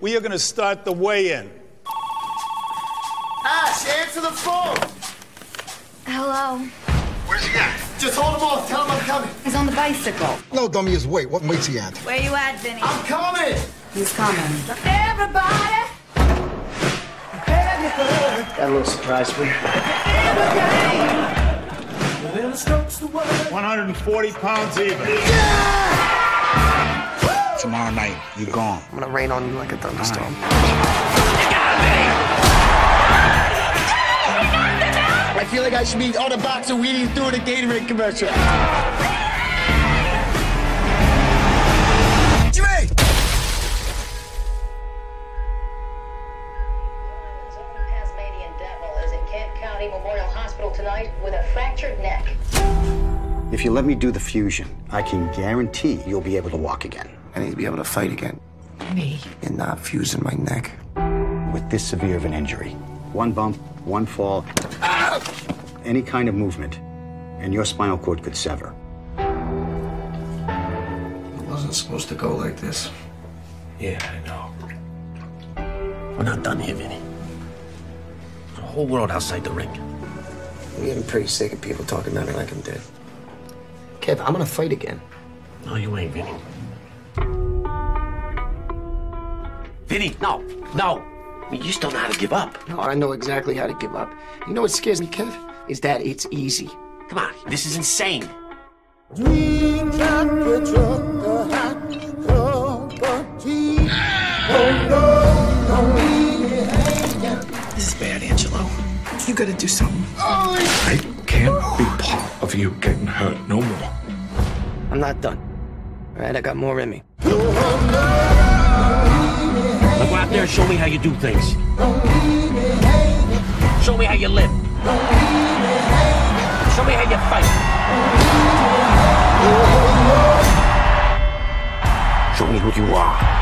we are going to start the weigh-in. Ah, Ash, answer the phone. Hello. Where's he at? Just hold him off. Tell him I'm coming. He's on the bicycle. No, dummy, is wait. What weight's he at? Where you at, Vinny? I'm coming. He's coming. Everybody. Got a little surprise for you. 140 pounds even. Tomorrow night, you're gone. I'm gonna rain on you like a thunderstorm. I feel like I should be on a box of Wheaties doing a Gatorade commercial. Jimmy! Tasmanian devil is at Kent County Memorial Hospital tonight with a fractured neck. If you let me do the fusion, I can guarantee you'll be able to walk again. I need to be able to fight again. Me? And not fusing my neck. With this severe of an injury, one bump, one fall, any kind of movement, and your spinal cord could sever. It wasn't supposed to go like this. Yeah, I know. We're not done here, Vinny. There's a whole world outside the ring. I'm getting pretty sick of people talking about me like I'm dead. Kev, I'm gonna fight again. No, you ain't, Vinny. Vinny, no, no. I mean, you still know how to give up. No, I know exactly how to give up. You know what scares me, Kev? Is that it's easy. Come on, this is insane. This is bad, Angelo. You gotta do something. I can't be part of you getting hurt no more. I'm not done. All right, I got more in me. Show me how you do things. Show me how you live. Show me how you fight. Show me who you are.